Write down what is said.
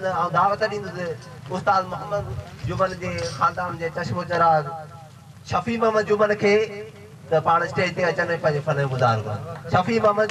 دعوت ڏيندس استاد محمد جبل جي خاندان جي چشمو چرا شفي محمد جبل کي ته پاڻ اسٽيج تي اچن پنهنجي فن ۾ ٻڌايو. شفي محمد